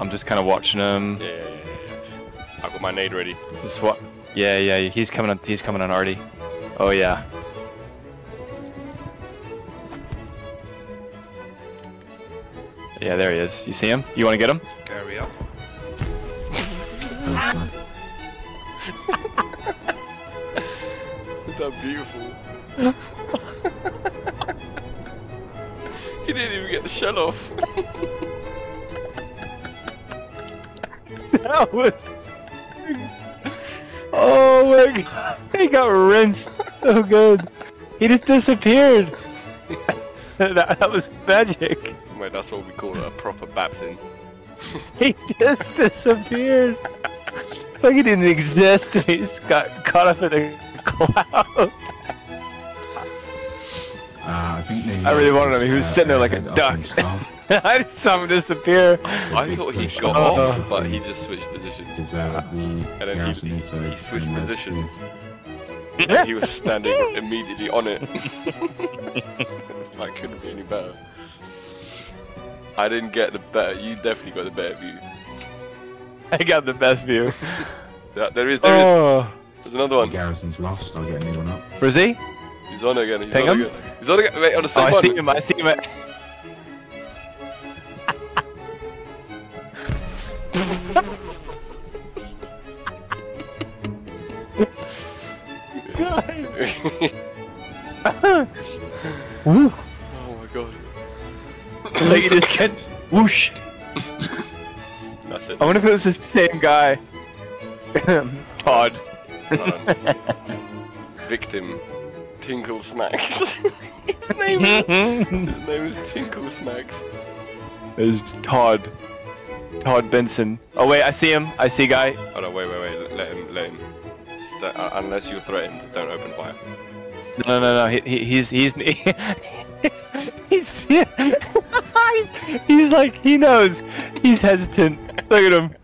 I'm just kind of watching him. Yeah, yeah, yeah, yeah. I've got my nade ready. Just what? Yeah, yeah. He's coming on. He's coming on already. Oh yeah. Yeah, there he is. You see him? You want to get him? Carry up. Isn't that beautiful? he didn't even get the shell off. That was. Oh my god! He got rinsed so good. He just disappeared. that, that was magic. Wait, that's what we call a proper Babson. He just disappeared. It's like he didn't exist and he just got caught up in a cloud. Uh, I think the, I really wanted him. He was uh, sitting there like a duck. I just saw him disappear. I thought he got on off, Uh, but he just switched positions. Because uh, the And then garrison he, he switched positions. with- and he was standing immediately on it. it's like couldn't be any better. I didn't get the better. You definitely got the better view. I got the best view. Yeah, there is, there is. Oh, There's another The one. garrison's lost. I'll get a new one up. where's he? He's on again. He's Ping on him? again. He's on again. Wait, on the Oh, same I one. see him. I see him. Oh my god. like he just gets whooshed. That's it. I wonder if it was the same guy. Todd. Victim. Tinkle Snacks. his name is, his name is Tinkle Snacks. It's Todd. Todd Benson. Oh wait, I see him. I see guy. Oh no, wait, wait, wait. Let him, let him. Just don't- uh, unless you're threatened, don't open fire. No, no, no. He, he, he's he's he's, he's he's like he knows. He's hesitant. Look at him.